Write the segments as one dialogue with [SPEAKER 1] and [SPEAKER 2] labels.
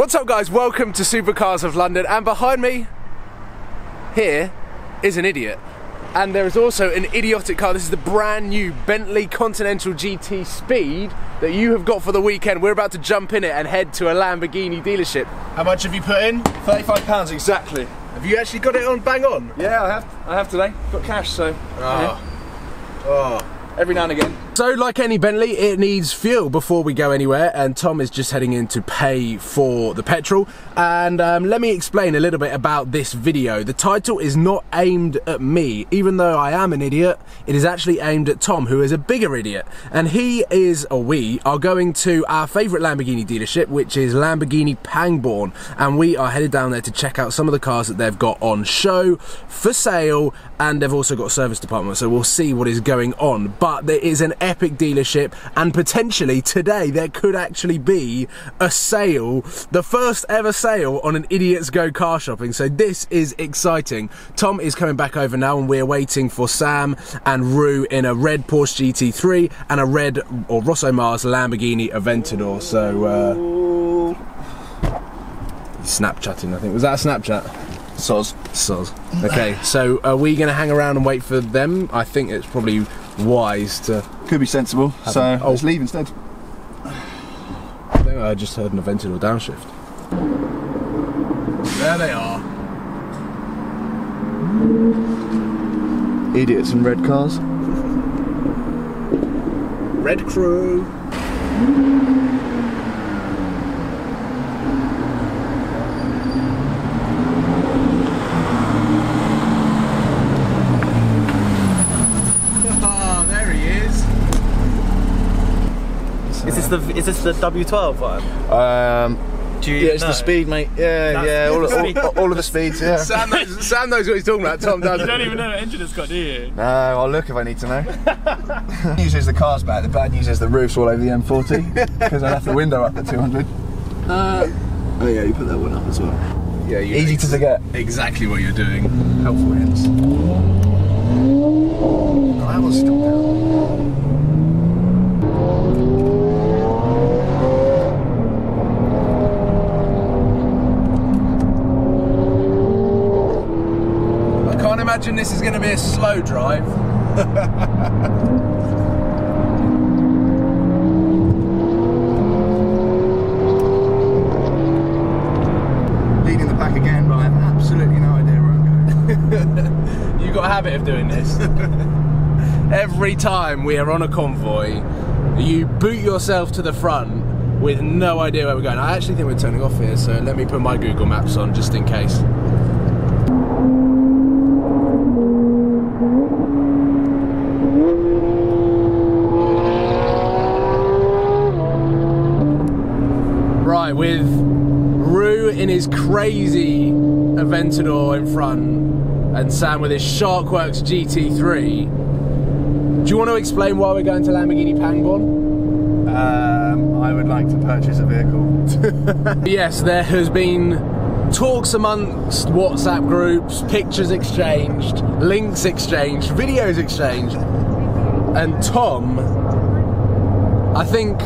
[SPEAKER 1] What's up guys, welcome to Supercars of London and behind me here is an idiot. And there is also an idiotic car. This is the brand new Bentley Continental GT Speed that you have got for the weekend. We're about to jump in it and head to a Lamborghini dealership.
[SPEAKER 2] How much have you put in?
[SPEAKER 1] Thirty-five pounds exactly. Have you actually got it on bang on?
[SPEAKER 2] Yeah, I have. I have today. Got cash, so
[SPEAKER 1] Oh. Oh.
[SPEAKER 2] every now and again.
[SPEAKER 1] So, like any Bentley, it needs fuel before we go anywhere, and Tom is just heading in to pay for the petrol. And um, let me explain a little bit about this video. The title is not aimed at me, even though I am an idiot. It is actually aimed at Tom, who is a bigger idiot, and he is, or we are going to our favourite Lamborghini dealership, which is Lamborghini Pangbourne, and we are headed down there to check out some of the cars that they've got on show for sale, and they've also got a service department. So we'll see what is going on. But there is an epic dealership, and potentially today there could actually be a sale, the first ever sale on an Idiots Go car shopping. So this is exciting. Tom is coming back over now, and we're waiting for Sam and Rue in a red Porsche GT3 and a red or Rosso Mars Lamborghini Aventador. So. Uh, Snapchatting, I think. Was that a Snapchat?
[SPEAKER 2] Soz.
[SPEAKER 1] Soz. Okay, so are we going to hang around and wait for them? I think it's probably wise to.
[SPEAKER 2] Could be sensible. so
[SPEAKER 1] oh.
[SPEAKER 2] let's leave instead.
[SPEAKER 1] I think I just heard an Aventador downshift. There they are.
[SPEAKER 2] Idiots in red cars.
[SPEAKER 1] Red Crew. Ah, there he is.
[SPEAKER 3] Is this the is this the W12 one?
[SPEAKER 2] Um,
[SPEAKER 3] Do you
[SPEAKER 2] yeah, it's
[SPEAKER 3] know?
[SPEAKER 2] the speed, mate. Yeah,
[SPEAKER 3] That's-
[SPEAKER 2] yeah. All,
[SPEAKER 3] the
[SPEAKER 2] all, all of the speeds. Yeah.
[SPEAKER 1] Sam knows, Sam knows what he's talking about. Tom doesn't.
[SPEAKER 3] you don't Even know what engine it's got, do you?
[SPEAKER 2] No, I'll look if I need to know. news is the car's back. The bad news is the roof's all over the M40 because I left the window up at 200. oh yeah, you put that one up as well.
[SPEAKER 1] Yeah, you
[SPEAKER 2] Easy to forget.
[SPEAKER 1] exactly what you're doing. Helpful hints.
[SPEAKER 2] I was still down.
[SPEAKER 1] Imagine this is going to be a slow drive.
[SPEAKER 2] Leading the pack again, but I have absolutely no idea where I'm going.
[SPEAKER 1] You've got a habit of doing this. Every time we are on a convoy, you boot yourself to the front with no idea where we're going. I actually think we're turning off here, so let me put my Google Maps on just in case. Right, with Rue in his crazy Aventador in front and Sam with his SharkWerks GT3. Do you want to explain why we're going to Lamborghini Pangbourne?
[SPEAKER 2] Um, I would like to purchase a vehicle.
[SPEAKER 1] Yes, there has been talks amongst WhatsApp groups, pictures exchanged, links exchanged, videos exchanged. And Tom, I think,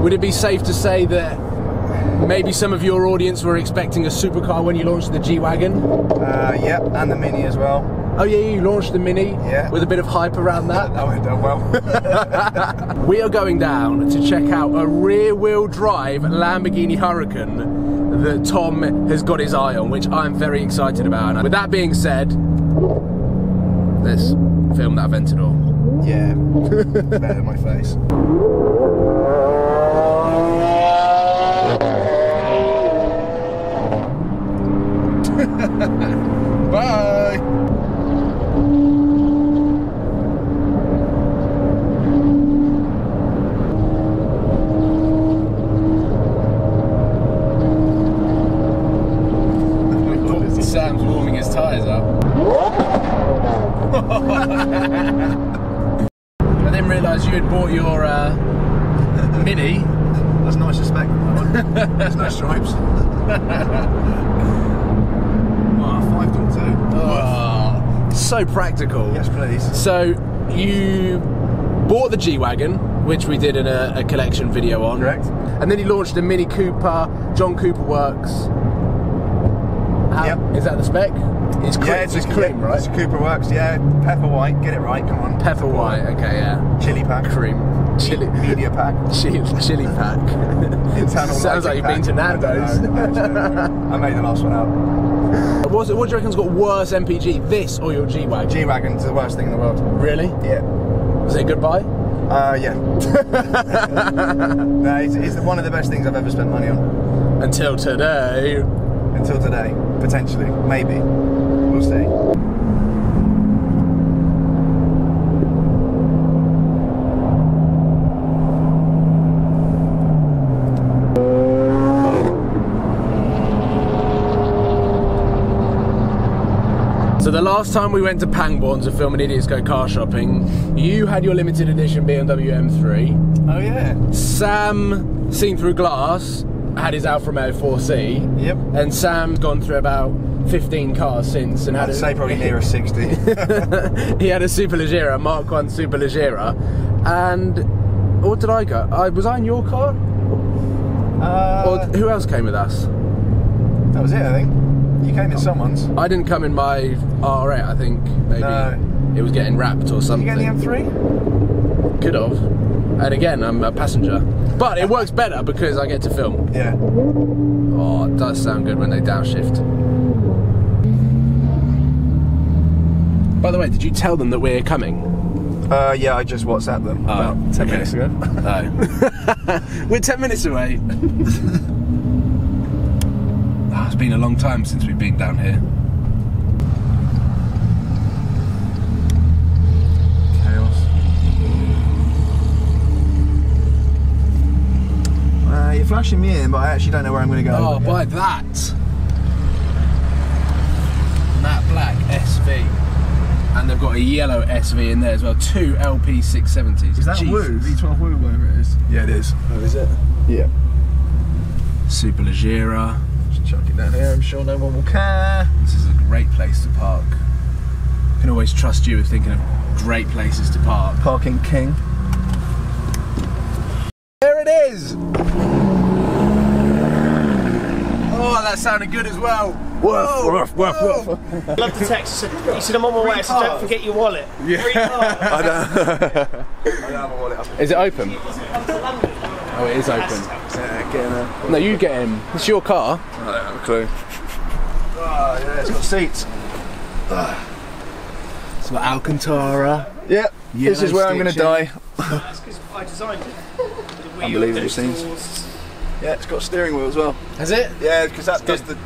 [SPEAKER 1] would it be safe to say that maybe some of your audience were expecting a supercar when you launched the G Wagon?
[SPEAKER 2] Uh, yep, and the Mini as well.
[SPEAKER 1] Oh, yeah, you launched the Mini
[SPEAKER 2] Yeah.
[SPEAKER 1] with a bit of hype around that.
[SPEAKER 2] That went done well.
[SPEAKER 1] We are going down to check out a rear wheel drive Lamborghini Huracan that Tom has got his eye on, which I'm very excited about. And with that being said, let's film that Aventador.
[SPEAKER 2] yeah, better than my face.
[SPEAKER 1] Bye! Sam's warming his tyres up. I didn't realise you had bought your uh, Mini.
[SPEAKER 2] That's nice to spec. There's no stripes. oh, five door two.
[SPEAKER 1] Oh, so practical.
[SPEAKER 2] Yes, please.
[SPEAKER 1] So you bought the G wagon, which we did in a, a collection video on.
[SPEAKER 2] Correct.
[SPEAKER 1] And then he launched a Mini Cooper, John Cooper Works. How-
[SPEAKER 2] Yep.
[SPEAKER 1] Is that the spec? It's cream,
[SPEAKER 2] Yeah,
[SPEAKER 1] it's,
[SPEAKER 2] a-
[SPEAKER 1] cream,
[SPEAKER 2] yeah,
[SPEAKER 1] right?
[SPEAKER 2] It's Cooper Works, yeah. Pepper white, get it right, come on.
[SPEAKER 1] Pepper white, okay, yeah.
[SPEAKER 2] Chili pack.
[SPEAKER 1] Cream. Chili.
[SPEAKER 2] Media pack.
[SPEAKER 1] Chili, chili pack.
[SPEAKER 2] Internal
[SPEAKER 1] Sounds like you've been to Nando's.
[SPEAKER 2] I actually don't know. I made the last one out.
[SPEAKER 1] What's what do you reckon's got worse MPG, this or your G Wagon?
[SPEAKER 2] G Wagon's the worst thing in the world.
[SPEAKER 1] Really?
[SPEAKER 2] Yeah.
[SPEAKER 1] Say goodbye?
[SPEAKER 2] Uh, yeah. no, it's, it's one of the best things I've ever spent money on.
[SPEAKER 1] Until today.
[SPEAKER 2] Until today, potentially. Maybe. We'll see.
[SPEAKER 1] So the last time we went to Pangbourne to film an Idiots Go car shopping, you had your limited edition BMW M3.
[SPEAKER 2] Oh, yeah.
[SPEAKER 1] Sam, seen through glass, had his Alfa Romeo 4C.
[SPEAKER 2] Yep.
[SPEAKER 1] And Sam's gone through about 15 cars since and had
[SPEAKER 2] I'd
[SPEAKER 1] a,
[SPEAKER 2] say probably nearer 60.
[SPEAKER 1] he had a Superleggera, Mark 1 Superleggera. And what did I go? I, was I in your car?
[SPEAKER 2] Uh,
[SPEAKER 1] Or who else came with us?
[SPEAKER 2] that was it, I think. You came in someone's.
[SPEAKER 1] I didn't come in my R8, I think. Maybe
[SPEAKER 2] No.
[SPEAKER 1] it was getting wrapped or
[SPEAKER 2] Did
[SPEAKER 1] something.
[SPEAKER 2] you get the M3?
[SPEAKER 1] Could have. And again, I'm a passenger. But it works better because I get to film.
[SPEAKER 2] Yeah.
[SPEAKER 1] Oh, it does sound good when they downshift. By the way, did you tell them that we're coming?
[SPEAKER 2] Uh, yeah, I just WhatsApped them about 10
[SPEAKER 1] okay.
[SPEAKER 2] minutes ago.
[SPEAKER 1] No. we're 10 minutes away. Oh, it's been a long time since we've been down here.
[SPEAKER 2] Chaos. Uh, you're flashing me in, but I actually don't know where I'm going to go.
[SPEAKER 1] Oh, by that. Matte black SV. And they've got a yellow SV in there as well. Two LP670s.
[SPEAKER 2] Is that
[SPEAKER 1] Jesus.
[SPEAKER 2] Woo? V12 Woo, whatever it is. Yeah, it is.
[SPEAKER 1] Oh, is it?
[SPEAKER 2] Yeah.
[SPEAKER 1] Super Leggera.
[SPEAKER 2] Just chuck it down here. I'm sure no one will care.
[SPEAKER 1] This is a great place to park. I can always trust you with thinking of great places to park.
[SPEAKER 2] Parking king.
[SPEAKER 1] There it is! Oh, that sounded good as well. Whoa!
[SPEAKER 2] Woof, woof, woof, woof.
[SPEAKER 3] I love the text. He said, he I'm on my way. I said, don't forget your wallet.
[SPEAKER 1] Yeah.
[SPEAKER 3] Free.
[SPEAKER 2] I don't, I don't have a wallet.
[SPEAKER 1] Is it open? Oh, it is open.
[SPEAKER 2] Yeah, get in there.
[SPEAKER 1] No, you get in. It's your car.
[SPEAKER 2] I don't have a clue. Oh, yeah, it's got seats. Ah.
[SPEAKER 1] It's got Alcantara.
[SPEAKER 2] Yep. This is
[SPEAKER 1] Yellow
[SPEAKER 2] where I'm going to die.
[SPEAKER 3] That's because I designed it.
[SPEAKER 2] Unbelievable
[SPEAKER 3] the
[SPEAKER 2] scenes.
[SPEAKER 3] Exhaust.
[SPEAKER 2] Yeah, it's got a steering wheel as well.
[SPEAKER 1] Has it?
[SPEAKER 2] Yeah, because that does the.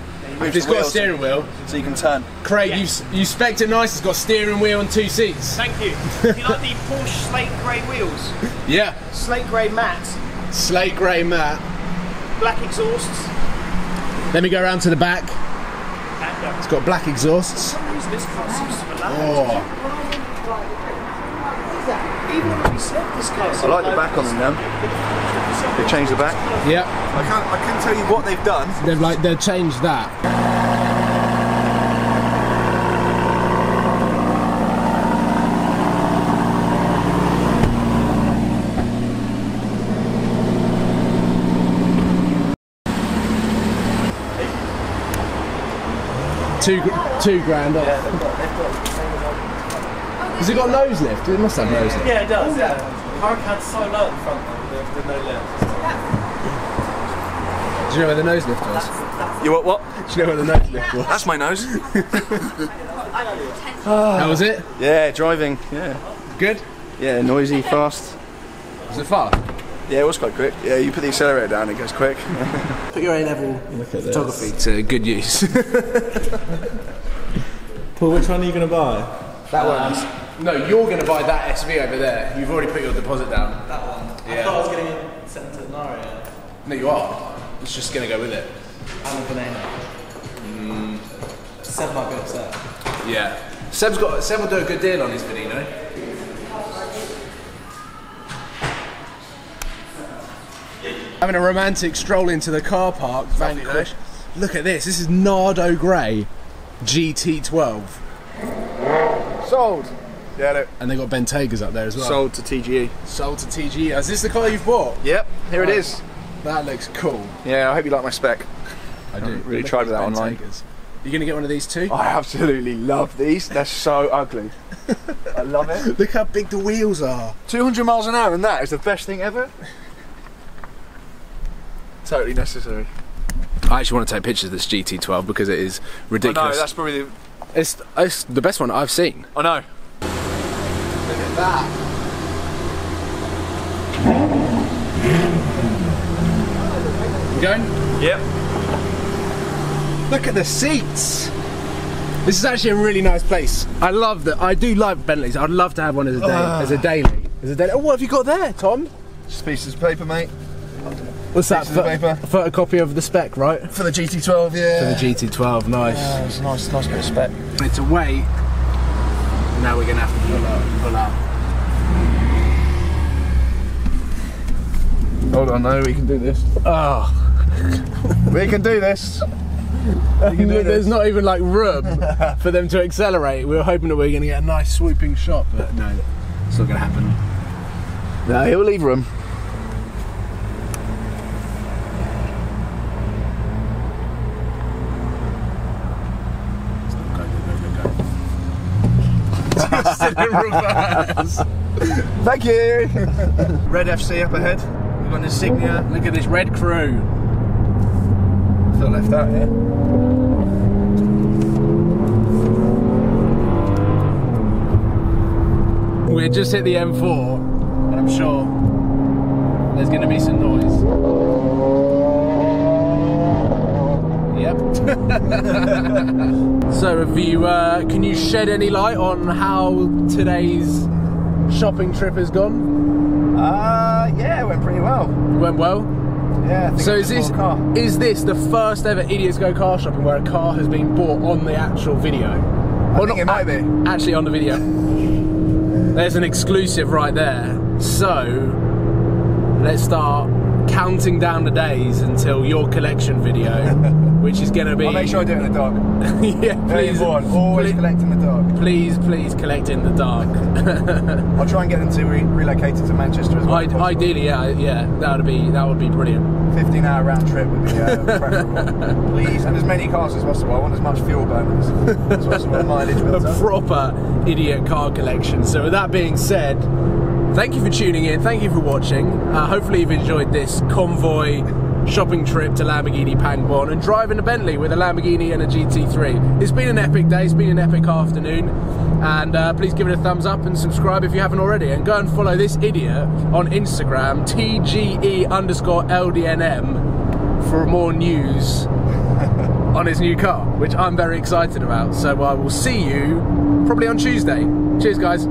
[SPEAKER 2] moves
[SPEAKER 1] It's
[SPEAKER 2] the
[SPEAKER 1] got a steering wheel.
[SPEAKER 2] So you can turn.
[SPEAKER 1] Craig,
[SPEAKER 3] Yeah.
[SPEAKER 1] you s- you spec'd it nice. It's got steering wheel and two seats.
[SPEAKER 3] Thank you. you like the Porsche slate grey wheels?
[SPEAKER 1] Yeah.
[SPEAKER 3] Slate grey matte,
[SPEAKER 1] Slate grey matte.
[SPEAKER 3] black exhausts.
[SPEAKER 1] Let me go around to the back.
[SPEAKER 3] And uh,
[SPEAKER 1] It's got black exhausts.
[SPEAKER 3] for some reason this car seems to allow
[SPEAKER 1] Oh.
[SPEAKER 3] Even when we said this car,
[SPEAKER 2] I like the back on them now. They changed the back.
[SPEAKER 1] Yeah.
[SPEAKER 2] I can't. I couldn't tell you what they've done.
[SPEAKER 1] They've like they've changed that. Two, two grand off. Has it got nose lift? It must have nose lift.
[SPEAKER 3] Yeah, it does. Yeah. Huracan's so low at the front with, with no lift.
[SPEAKER 1] Do you know where the nose lift was?
[SPEAKER 2] You what? What?
[SPEAKER 1] Do you know where the nose lift was?
[SPEAKER 2] That's my nose. Ah.
[SPEAKER 1] How was it?
[SPEAKER 2] yeah, driving. Yeah.
[SPEAKER 1] Good?
[SPEAKER 2] Yeah, noisy, fast.
[SPEAKER 1] Was it fast?
[SPEAKER 2] Yeah, it was quite quick. Yeah, you put the accelerator down, it goes quick.
[SPEAKER 1] Put your A-level photography to uh, good use.
[SPEAKER 4] Paul, which one are you going to buy?
[SPEAKER 1] That one. No, you're going to buy that SV over there. You've already put your deposit down.
[SPEAKER 3] That one. I
[SPEAKER 1] Yeah.
[SPEAKER 3] thought I was getting it sent to Naria.
[SPEAKER 1] No, you are. It's just going to go with it.
[SPEAKER 3] I'm a banana. Seb might be upset.
[SPEAKER 1] Yeah. Seb's got. Seb will do a good deal on his Benino. Having a romantic stroll into the car park, Vanquish. Look at this. This is Nardo Grey GT12.
[SPEAKER 2] Sold. Yeah, look.
[SPEAKER 1] And they got Bentaygas up there as well.
[SPEAKER 2] Sold to TGE.
[SPEAKER 1] Sold to TGE. Is this the car you've bought?
[SPEAKER 2] Yep, here it
[SPEAKER 1] Right.
[SPEAKER 2] is.
[SPEAKER 1] That looks cool.
[SPEAKER 2] Yeah, I hope you like my spec.
[SPEAKER 1] I do.
[SPEAKER 2] really
[SPEAKER 1] Look
[SPEAKER 2] tried
[SPEAKER 1] at
[SPEAKER 2] with that
[SPEAKER 1] these
[SPEAKER 2] online.
[SPEAKER 1] Bentaygas. You gonna get one of these too?
[SPEAKER 2] I absolutely love these. They're so ugly. I love it.
[SPEAKER 1] Look how big the wheels are.
[SPEAKER 2] 200 miles an hour and that is the best thing ever. Totally necessary.
[SPEAKER 1] I actually want to take pictures of this GT12 because it is
[SPEAKER 2] I know,
[SPEAKER 1] ridiculous.
[SPEAKER 2] that's probably the.
[SPEAKER 1] it's, it's the best one I've seen.
[SPEAKER 2] I know.
[SPEAKER 1] Look at that. You going?
[SPEAKER 2] Yep.
[SPEAKER 1] Look at the seats. This is actually a really nice place. I love that. I do like Bentleys. I'd love to have one as a day, ah. as a daily. As a daily. Oh, what have you got there, Tom?
[SPEAKER 2] Just pieces of paper, mate.
[SPEAKER 1] What's that?
[SPEAKER 2] Pieces of paper.
[SPEAKER 1] A photocopy of the spec, right?
[SPEAKER 2] For the GT12, yeah.
[SPEAKER 1] For the GT12, nice.
[SPEAKER 2] Yeah, it's a nice, nice bit of spec.
[SPEAKER 1] It's a weight. Now we're gonna have to pull out. Pull out.
[SPEAKER 2] Hold on, no, we can do this.
[SPEAKER 1] Oh,
[SPEAKER 2] We can do this. Can do
[SPEAKER 1] there's
[SPEAKER 2] this.
[SPEAKER 1] not even like room for them to accelerate. We were hoping that we were gonna get a nice swooping shot, but no, it's not gonna happen.
[SPEAKER 2] No, he'll leave room.
[SPEAKER 1] Still in reverse.
[SPEAKER 2] Thank you. Red FC up ahead. We've got an insignia.
[SPEAKER 1] Look at this red crew.
[SPEAKER 2] Feel left out here.
[SPEAKER 1] We just hit the M4, and I'm sure there's going to be some noise. Yep. so, have you? Uh, can you shed any light on how today's shopping trip has gone?
[SPEAKER 2] Uh, yeah, it went pretty well.
[SPEAKER 1] Went well.
[SPEAKER 2] Yeah. I think
[SPEAKER 1] So is this is this the first ever Idiots Go Car Shopping where a car has been bought on the actual video?
[SPEAKER 2] I think it might be.
[SPEAKER 1] Actually, on the video. There's an exclusive right there. So let's start counting down the days until your collection video, which is going to be.
[SPEAKER 2] I'll make sure I do it in the dark.
[SPEAKER 1] yeah,
[SPEAKER 2] Very
[SPEAKER 1] please,
[SPEAKER 2] important. Always
[SPEAKER 1] please,
[SPEAKER 2] collect in the dark.
[SPEAKER 1] please, please collect in the dark.
[SPEAKER 2] I'll try and get them to re- relocate it to Manchester as well.
[SPEAKER 1] I, ideally, yeah, yeah, that would be that would be brilliant.
[SPEAKER 2] 15 hour round trip would be uh, preferable. Please, and as many cars as possible. I want as much fuel burn as, possible. Mileage
[SPEAKER 1] a
[SPEAKER 2] up.
[SPEAKER 1] proper idiot car collection. So, with that being said, thank you for tuning in. Thank you for watching. Uh, hopefully, you've enjoyed this convoy shopping trip to Lamborghini Pangbourne and driving a Bentley with a Lamborghini and a GT3. It's been an epic day. It's been an epic afternoon. And uh, please give it a thumbs up and subscribe if you haven't already. And go and follow this idiot on Instagram, TGE underscore LDNM, for more news on his new car, which I'm very excited about. So I will see you probably on Tuesday. Cheers, guys.